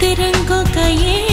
तिरंगों का ये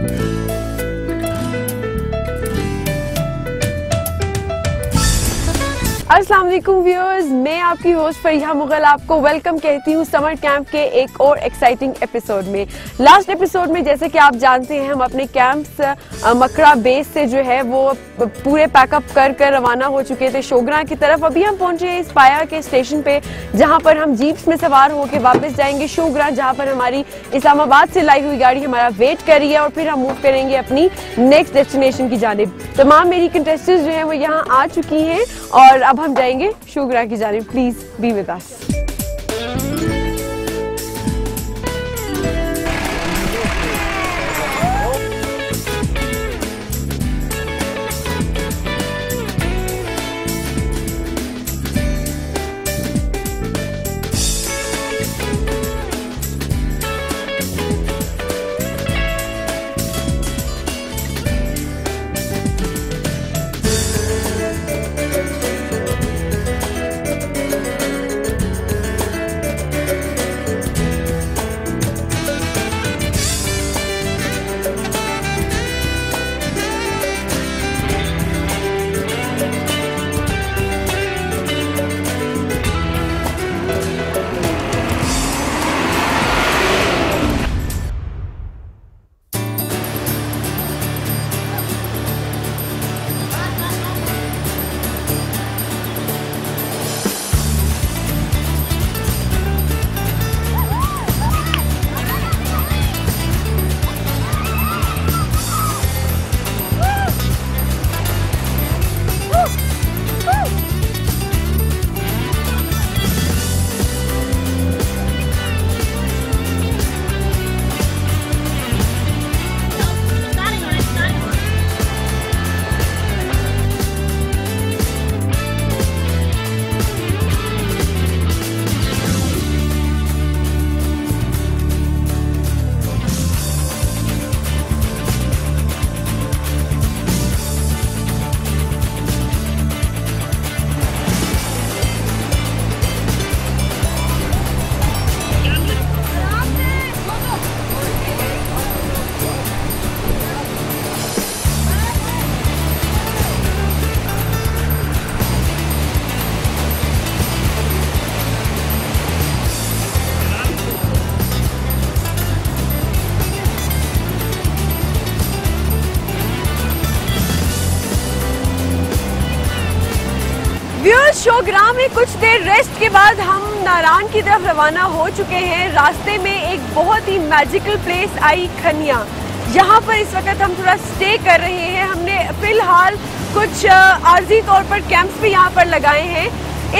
Bye. अस्सलाम वालेकुम व्यूअर्स, मैं आपकी होस्ट फरीहा मुगल आपको वेलकम कहती हूँ समर कैंप के एक और एक्साइटिंग एपिसोड में। लास्ट एपिसोड में जैसे कि आप जानते हैं, हम अपने कैंप्स मकरा बेस से जो है वो पूरे पैकअप कर कर रवाना हो चुके थे। शोगरा की तरफ़ अभी हम पहुँचे हैं इस पाया के स्टेशन पे, जहाँ पर हम जीप्स में सवार होकर वापस जाएँगे। शोगरा जहाँ पर हमारी इस्लामाबाद से लाई हुई गाड़ी हमारा वेट कर रही है और फिर हम मूव करेंगे अपनी नेक्स्ट डेस्टिनेशन की जानिब। तमाम मेरी कंटेस्टेंट्स जो है वो यहाँ आ चुकी हैं और अब हम जाएँगे शोगरा की जाने please be with us Shogran में कुछ देर रेस्ट के बाद हम नारायण की तरफ़ रवाना हो चुके हैं। रास्ते में एक बहुत ही मैजिकल प्लेस आई खनिया। यहाँ पर इस वक्त हम थोड़ा स्टे कर रहे हैं। हमने फ़िलहाल कुछ आर्जी तौर पर कैंप्स भी यहाँ पर लगाए हैं।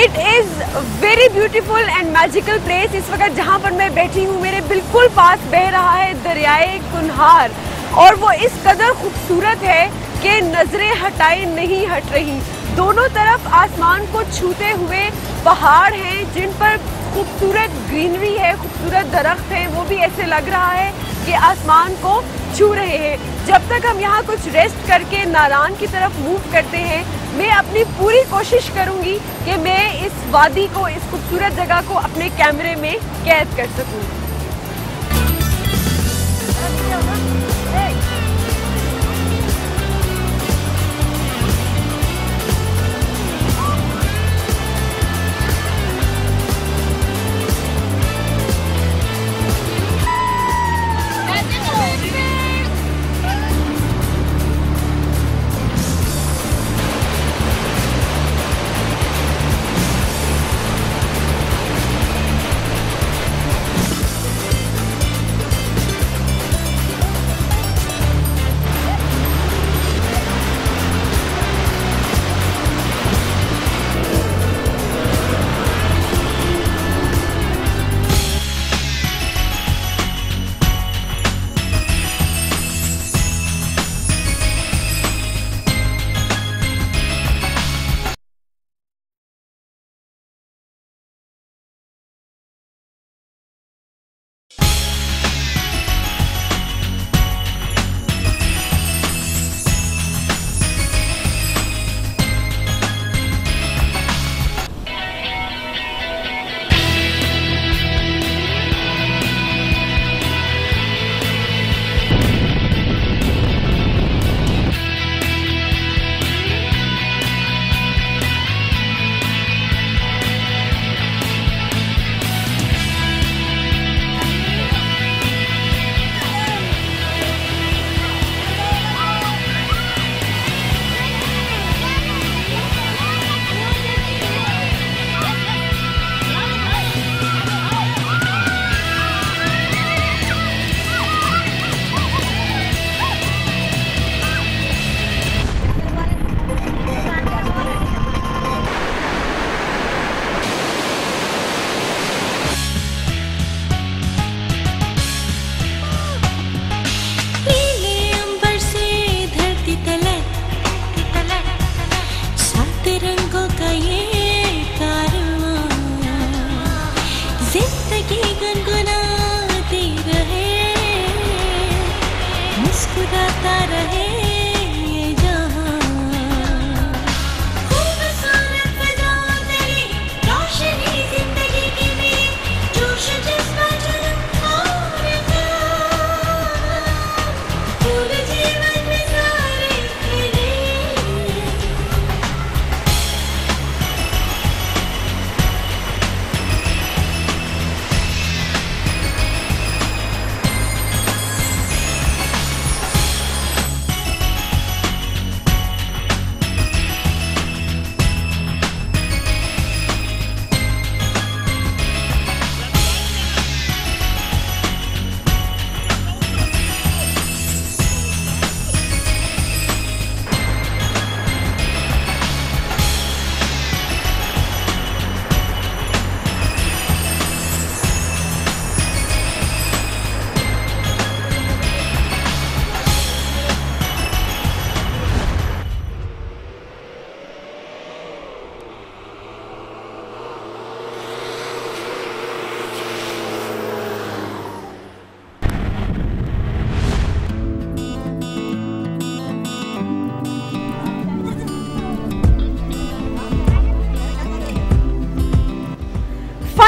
It is very beautiful and magical place इस वक्त जहाँ पर मैं बैठी हूँ, मेरे बिल्कुल पास बह रहा है दरियाए कुन्हार। और वो इस कदर खूबसूरत है कि नज़रें हटाए नहीं हट रही। दोनों तरफ़ आसमान को छूते हुए पहाड़ हैं, जिन पर खूबसूरत ग्रीनरी है, खूबसूरत दरख्त हैं, वो भी ऐसे लग रहा है कि आसमान को छू रहे हैं। जब तक हम यहाँ कुछ रेस्ट करके नारायण की तरफ़ मूव करते हैं, मैं अपनी पूरी कोशिश करूँगी कि मैं इस वादी को, इस खूबसूरत जगह को अपने कैमरे में कैद कर सकूँ।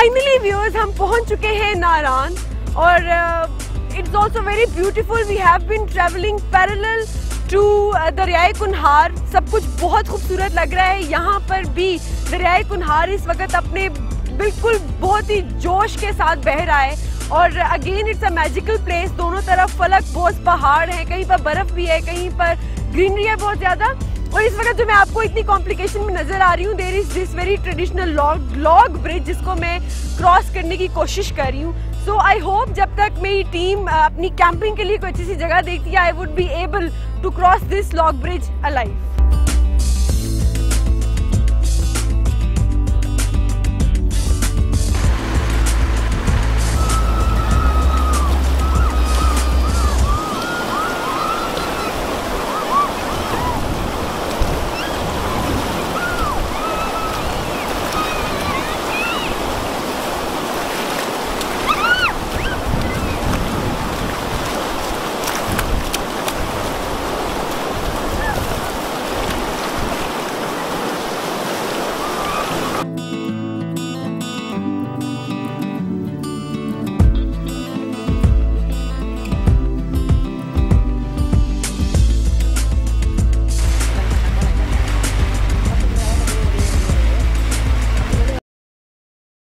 फाइनली व्यूअर्स हम पहुँच चुके हैं नारायण और it's also very beautiful we have been travelling parallel to दरियाए Kunhar. सब कुछ बहुत खूबसूरत लग रहा है. यहाँ पर भी दरियाए कुन्हार इस वक्त अपने बिल्कुल बहुत ही जोश के साथ बह रहा है. और again it's a magical place दोनों तरफ़ फलक, बहुत पहाड़ है. कहीं पर बर्फ़ भी है, कहीं पर ग्रीनरी है बहुत ज़्यादा. और इस वक्त जो मैं आपको इतनी कॉम्प्लिकेशन में नज़र आ रही हूँ there is this very traditional log log bridge जिसको मैं क्रॉस करने की कोशिश कर रही हूँ। सो आई होप जब तक मेरी टीम अपनी कैंपिंग के लिए कोई अच्छी सी जगह देखती है I would be able to cross this log bridge alive